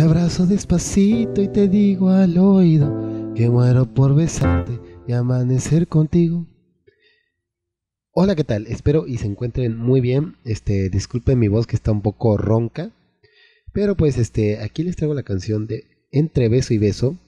Abrazo despacito y te digo al oído que muero por besarte y amanecer contigo. Hola, ¿qué tal? Espero y se encuentren muy bien. Este, disculpen mi voz que está un poco ronca, pero pues este, aquí les traigo la canción de Entre beso y beso,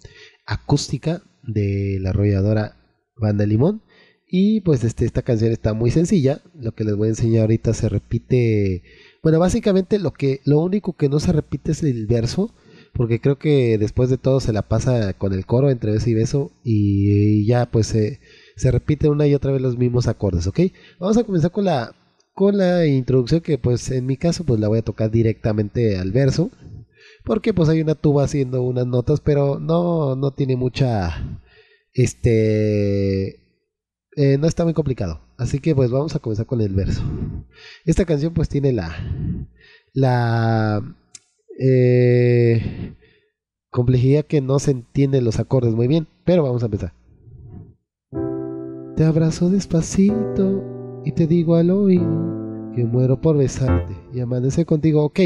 acústica de la arrolladora Banda Limón. Y pues este, esta canción está muy sencilla. Lo que les voy a enseñar ahorita se repite. Bueno, básicamente lo que, lo único que no se repite es el verso. Porque creo que después de todo se la pasa con el coro entre beso y beso. Y, ya pues se, se repite una y otra vez los mismos acordes, ¿ok? Vamos a comenzar con la, con la introducción que pues en mi caso pues la voy a tocar directamente al verso. Porque pues hay una tuba haciendo unas notas, pero no, no tiene mucha... Este... Eh, no está muy complicado. Así que pues vamos a comenzar con el verso. Esta canción pues tiene la... La... Eh, complejidad que no se entienden los acordes muy bien. Pero vamos a empezar. Te abrazo despacito y te digo al oído que muero por besarte y amanecer contigo. Ok,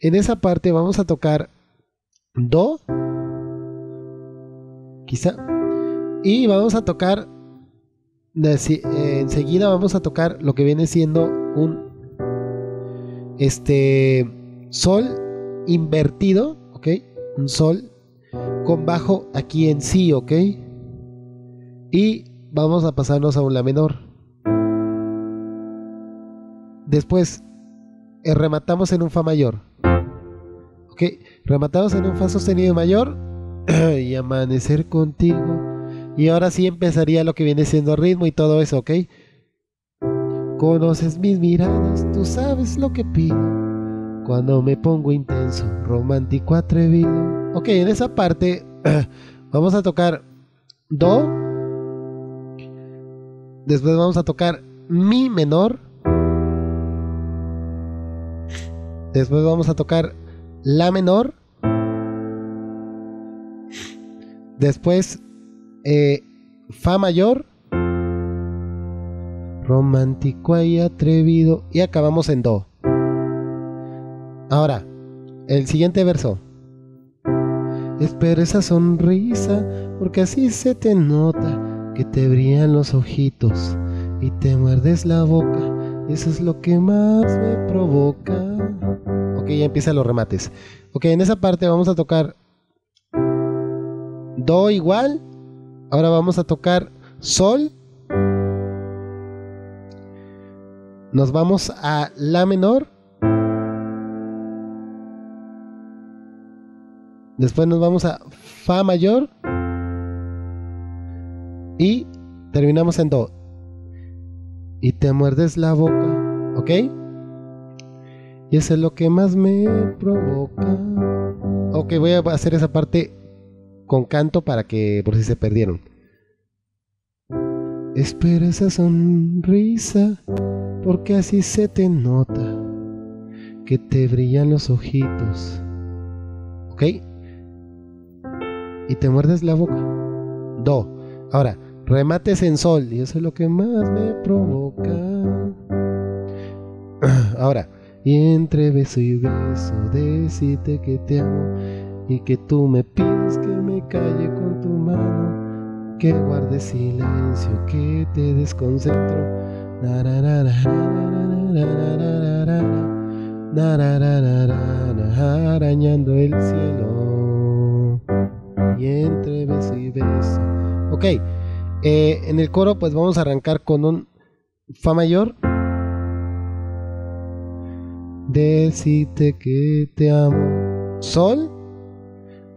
en esa parte vamos a tocar Do, quizá, y vamos a tocar, eh, enseguida vamos a tocar lo que viene siendo un, este, Sol invertido, ok, un Sol con bajo aquí en sí, ok, y vamos a pasarnos a un La menor. Después eh, rematamos en un Fa mayor. Ok, rematamos en un Fa sostenido mayor y amanecer contigo. Y ahora sí empezaría lo que viene siendo ritmo y todo eso, ¿ok? Conoces mis miradas, tú sabes lo que pido. Cuando me pongo romántico, atrevido. Ok, en esa parte vamos a tocar Do. Después vamos a tocar Mi menor. Después vamos a tocar la menor. Después eh, Fa mayor. Romántico y atrevido. Y acabamos en Do. Ahora, el siguiente verso. Espera esa sonrisa, porque así se te nota que te brillan los ojitos y te muerdes la boca. Eso es lo que más me provoca. Ok, ya empiezan los remates. Ok, en esa parte vamos a tocar Do igual. Ahora vamos a tocar Sol. Nos vamos a La menor. Después nos vamos a Fa mayor. Y terminamos en Do. Y te muerdes la boca. ¿Ok? Y eso es lo que más me provoca. Ok, voy a hacer esa parte con canto para que por si se perdieron. Espera esa sonrisa, porque así se te nota que te brillan los ojitos. ¿Ok? Y te muerdes la boca. Do. Ahora, remates en sol, y eso es lo que más me provoca. Ahora, y entre beso y beso decirte que te amo y que tú me pides que me calle con tu mano, que guarde silencio, que te desconcentro. Arañando el cielo y entre beso y beso. Ok, eh, en el coro pues vamos a arrancar con un Fa mayor decirte que te amo. Sol.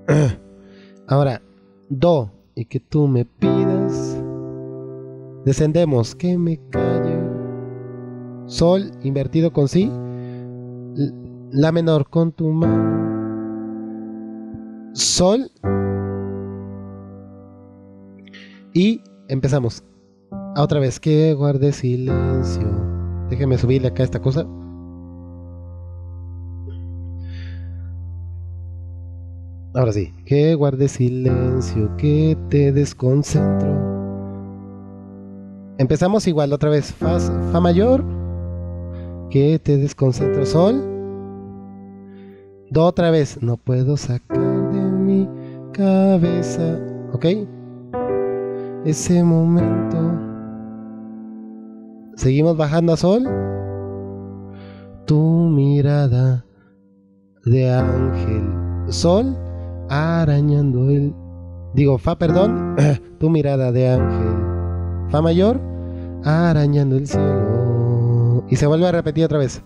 Ahora, do y que tú me pidas. Descendemos, que me calle. Sol invertido con si. La menor con tu mano. Sol. Y empezamos. Otra vez, que guarde silencio. Déjeme subirle acá esta cosa. Ahora sí, que guarde silencio, que te desconcentro. Empezamos igual otra vez. Fa, fa mayor, que te desconcentro. Sol. Do otra vez. No puedo sacar de mi cabeza. ¿Ok? Ese momento. Seguimos bajando a sol. Tu mirada de ángel. Sol arañando el. Digo, fa, perdón. tu mirada de ángel. Fa mayor arañando el cielo. Y se vuelve a repetir otra vez.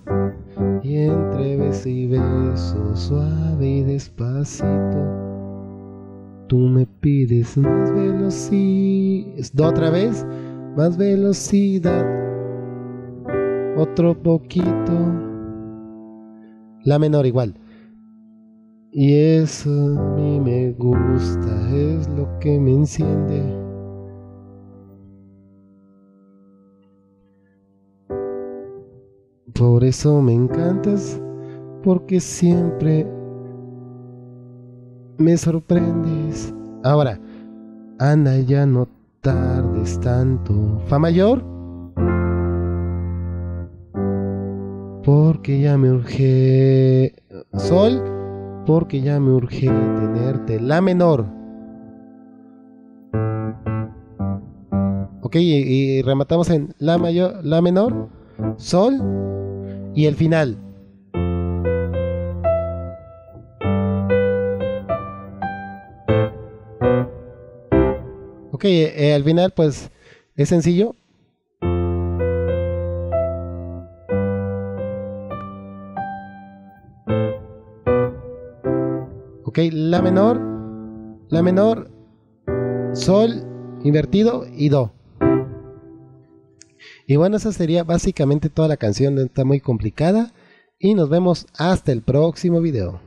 Y entre beso y beso, suave y despacito, tú me pides más velocidad. Otra vez, más velocidad. Otro poquito. La menor igual. Y eso a mí me gusta, es lo que me enciende. Por eso me encantas, porque siempre me sorprendes. Ahora, anda, ya no tardes tanto. Fa mayor. Porque ya me urge. Sol. Porque ya me urge tenerte. La menor. Ok, y, y rematamos en la mayor, la menor, sol y el final. Eh, al final pues es sencillo. Ok, la menor, la menor, sol invertido y do. Y bueno, esa sería básicamente toda la canción, está muy complicada. Y nos vemos hasta el próximo video.